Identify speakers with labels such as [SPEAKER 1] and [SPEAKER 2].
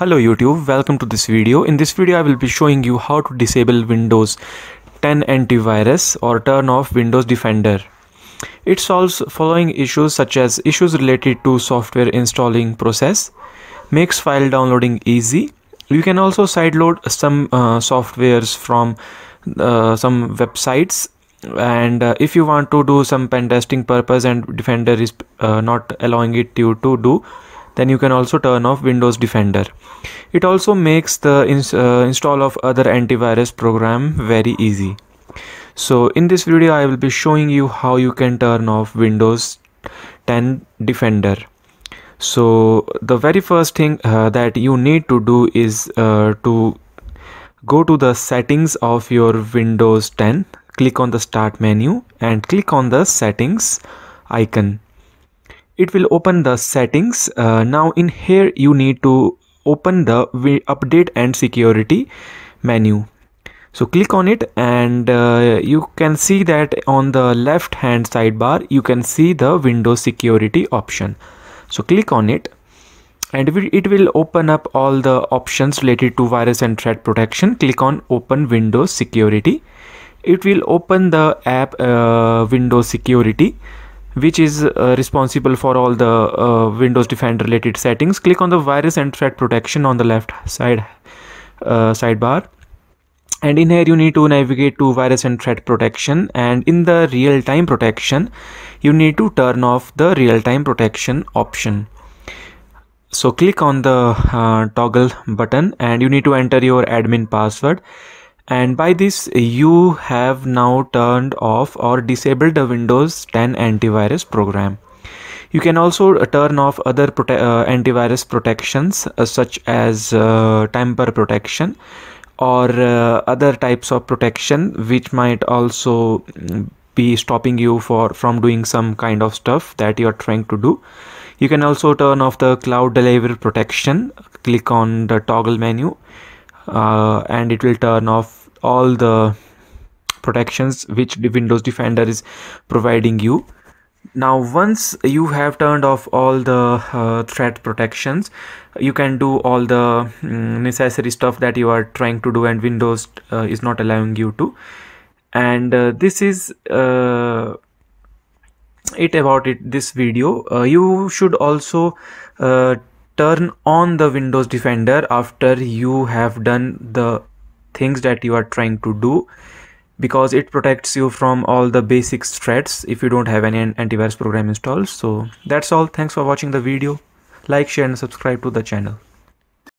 [SPEAKER 1] Hello YouTube, welcome to this video. In this video I will be showing you how to disable Windows 10 antivirus or turn off Windows Defender. It solves following issues such as issues related to software installing process, makes file downloading easy. You can also sideload some uh, softwares from uh, some websites and uh, if you want to do some pen testing purpose and defender is uh, not allowing it to, to do then you can also turn off windows defender. It also makes the ins uh, install of other antivirus program very easy. So in this video i will be showing you how you can turn off windows 10 defender. So the very first thing uh, that you need to do is uh, to go to the settings of your windows 10 click on the start menu and click on the settings icon it will open the settings. Uh, now in here you need to open the update and security menu. So click on it and uh, you can see that on the left hand sidebar you can see the windows security option. So click on it and it will open up all the options related to virus and threat protection. Click on open windows security. It will open the app uh, windows security which is uh, responsible for all the uh, Windows Defender related settings. Click on the virus and threat protection on the left side uh, sidebar. And in here you need to navigate to virus and threat protection and in the real-time protection you need to turn off the real-time protection option. So click on the uh, toggle button and you need to enter your admin password and by this you have now turned off or disabled the Windows 10 antivirus program. You can also turn off other prote uh, antivirus protections uh, such as uh, tamper protection or uh, other types of protection which might also mm, be stopping you for from doing some kind of stuff that you are trying to do. You can also turn off the cloud delivery protection. Click on the toggle menu uh, and it will turn off all the protections which the windows defender is providing you. Now once you have turned off all the uh, threat protections you can do all the um, necessary stuff that you are trying to do and windows uh, is not allowing you to. And uh, this is uh, it about it this video. Uh, you should also uh, turn on the windows defender after you have done the things that you are trying to do because it protects you from all the basic threats if you don't have any antivirus program installed. So that's all. Thanks for watching the video. Like share and subscribe to the channel